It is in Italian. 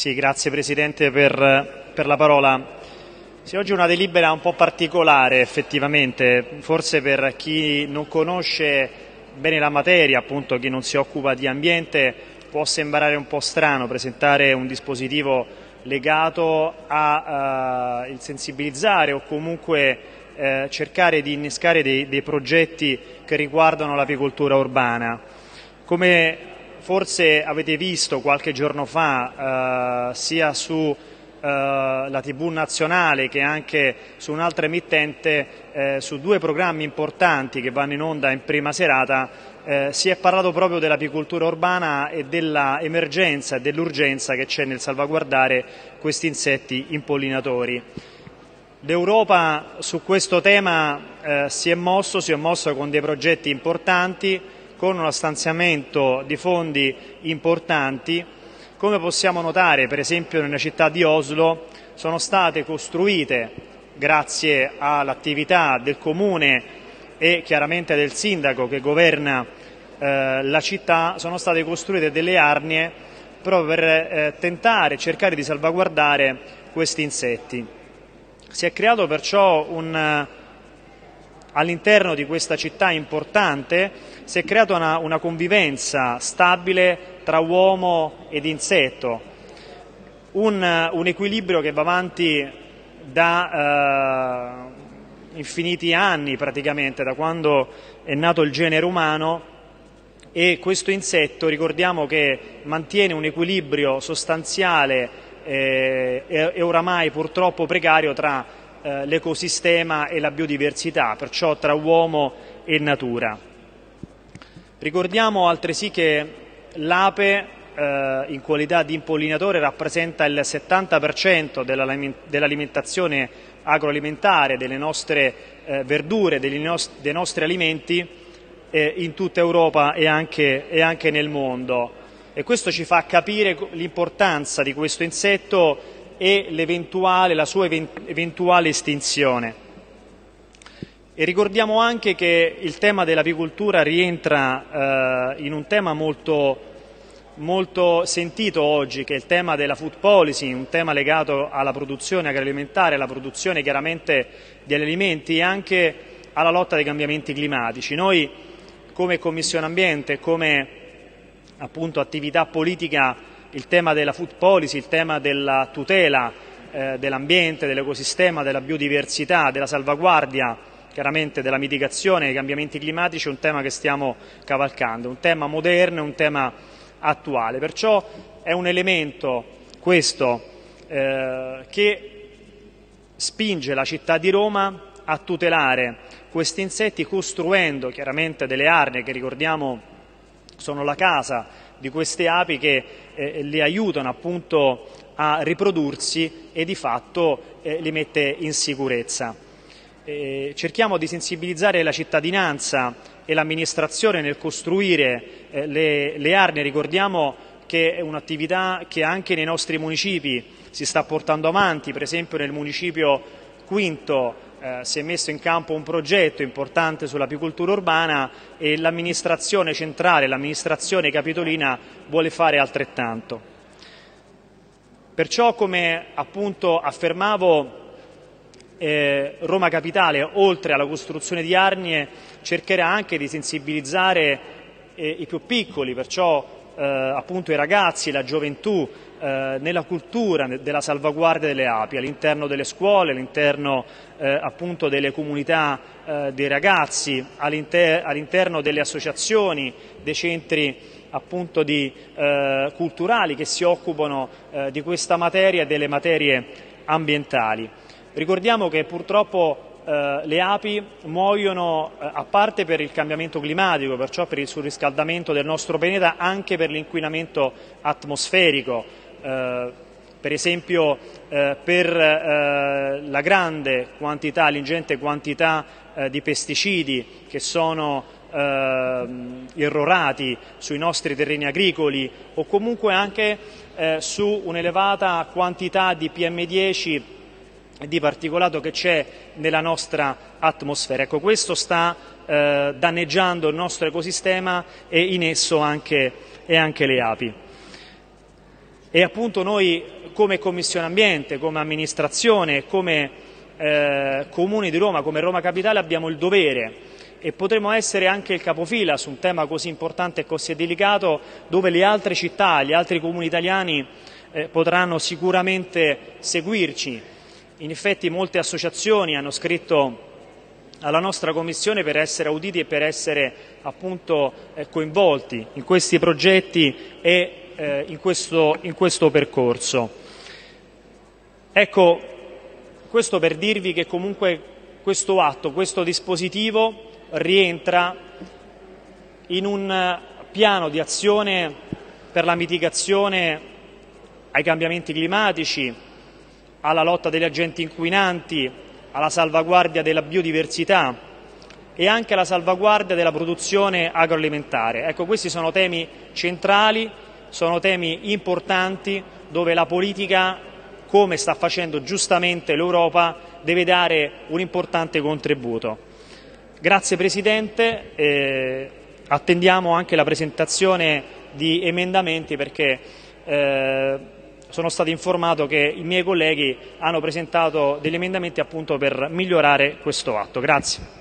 Sì, grazie Presidente per, per la parola. Sì, oggi è una delibera un po' particolare effettivamente, forse per chi non conosce bene la materia, appunto chi non si occupa di ambiente, può sembrare un po' strano presentare un dispositivo legato a uh, il sensibilizzare o comunque eh, cercare di innescare dei, dei progetti che riguardano l'apicoltura urbana. Come forse avete visto qualche giorno fa eh, sia su eh, TV nazionale che anche su un'altra emittente, eh, su due programmi importanti che vanno in onda in prima serata, eh, si è parlato proprio dell'apicoltura urbana e dell'emergenza e dell'urgenza che c'è nel salvaguardare questi insetti impollinatori. L'Europa su questo tema eh, si è mosso, si è mosso con dei progetti importanti, con uno stanziamento di fondi importanti. Come possiamo notare, per esempio nella città di Oslo sono state costruite, grazie all'attività del comune e chiaramente del sindaco che governa eh, la città, sono state costruite delle arnie proprio per eh, tentare cercare di salvaguardare questi insetti. Si è creato perciò un, all'interno di questa città importante si è creata una, una, convivenza stabile tra uomo ed insetto, un, un equilibrio che va avanti da eh, infiniti anni praticamente, da quando è nato il genere umano. E questo insetto ricordiamo che mantiene un equilibrio sostanziale eh, è oramai purtroppo precario tra eh, l'ecosistema e la biodiversità, perciò tra uomo e natura. Ricordiamo altresì che l'ape eh, in qualità di impollinatore rappresenta il 70% dell'alimentazione agroalimentare, delle nostre eh, verdure, dei nostri alimenti in tutta Europa e anche nel mondo e questo ci fa capire l'importanza di questo insetto e la sua eventuale estinzione. E ricordiamo anche che il tema dell'apicoltura rientra eh, in un tema molto, molto, sentito oggi, che è il tema della food policy, un tema legato alla produzione agroalimentare, alla produzione chiaramente degli alimenti e anche alla lotta dei cambiamenti climatici. Noi come Commissione Ambiente, come appunto, attività politica il tema della food policy, il tema della tutela eh, dell'ambiente, dell'ecosistema, della biodiversità, della salvaguardia chiaramente della mitigazione dei cambiamenti climatici è un tema che stiamo cavalcando, un tema moderno, un tema attuale. Perciò è un elemento questo eh, che spinge la città di Roma a tutelare questi insetti costruendo chiaramente delle aree che ricordiamo sono la casa di queste api che eh, le aiutano appunto a riprodursi e di fatto eh, li mette in sicurezza. Eh, cerchiamo di sensibilizzare la cittadinanza e l'amministrazione nel costruire eh, le, le arne, ricordiamo che è un'attività che anche nei nostri municipi si sta portando avanti, per esempio nel municipio Quinto eh, si è messo in campo un progetto importante sull'apicoltura urbana e l'amministrazione centrale, l'amministrazione capitolina vuole fare altrettanto. Perciò, come appunto affermavo, eh, Roma Capitale, oltre alla costruzione di Arnie, cercherà anche di sensibilizzare eh, i più piccoli, perciò eh, appunto i ragazzi, la gioventù, eh, nella cultura della salvaguardia delle api all'interno delle scuole, all'interno eh, appunto delle comunità eh, dei ragazzi, all'inter all'interno delle associazioni, dei centri appunto di, eh, culturali che si occupano eh, di questa materia e delle materie ambientali. Ricordiamo che purtroppo eh, le api muoiono eh, a parte per il cambiamento climatico, perciò per il surriscaldamento del nostro pianeta, anche per l'inquinamento atmosferico. Eh, per esempio per la grande quantità, l'ingente quantità di pesticidi che sono eh, irrorati sui nostri terreni agricoli o comunque anche su un'elevata quantità di PM10 di particolato che c'è nella nostra atmosfera. Ecco, questo sta eh, danneggiando il nostro ecosistema e in esso anche, e anche le api. E appunto noi come Commissione Ambiente, come amministrazione, come eh, Comuni di Roma, come Roma Capitale abbiamo il dovere e potremo essere anche il capofila su un tema così importante e così delicato dove le altre città, gli altri comuni italiani eh, potranno sicuramente seguirci. In effetti molte associazioni hanno scritto alla nostra Commissione per essere auditi e per essere appunto eh, coinvolti in questi progetti e eh, in, questo, in questo percorso. Ecco, questo per dirvi che comunque questo atto, questo dispositivo rientra in un piano di azione per la mitigazione ai cambiamenti climatici, alla lotta degli agenti inquinanti, alla salvaguardia della biodiversità e anche alla salvaguardia della produzione agroalimentare. Ecco, questi sono temi centrali, sono temi importanti dove la politica, come sta facendo giustamente l'Europa, deve dare un importante contributo. Grazie Presidente, eh, attendiamo anche la presentazione di emendamenti perché eh, sono stato informato che i miei colleghi hanno presentato degli emendamenti appunto per migliorare questo atto. Grazie.